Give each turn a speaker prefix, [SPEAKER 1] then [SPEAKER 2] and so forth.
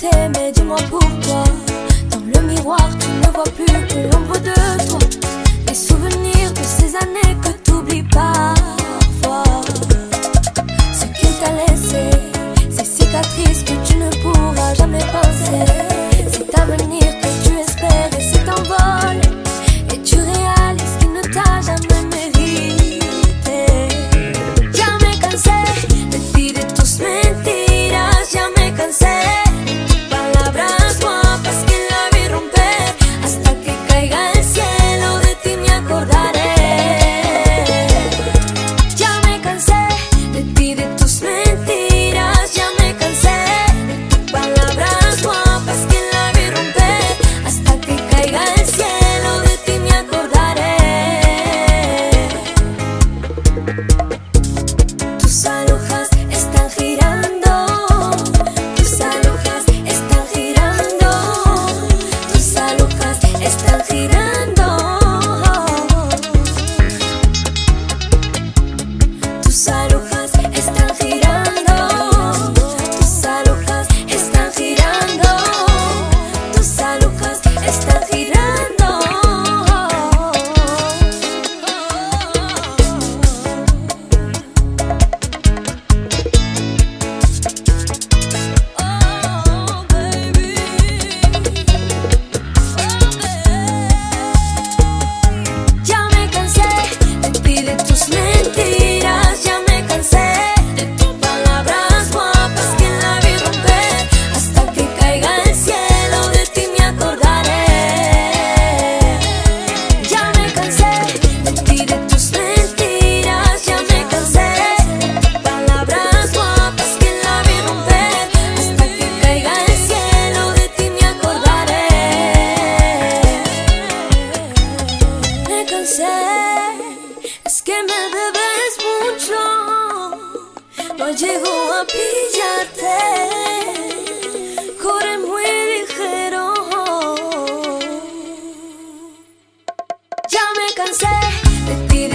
[SPEAKER 1] t'aimais, dis-moi pourquoi. Dans le miroir, tu ne vois plus que l'ombre de toi. Les souvenirs de ces années que t'oublies parfois. Ce qu'il t'a laissé, ces cicatrices que tu ne pourras jamais penser. es que me debes mucho. No llego a pillarte. Corre muy ligero. Ya me cansé de ti.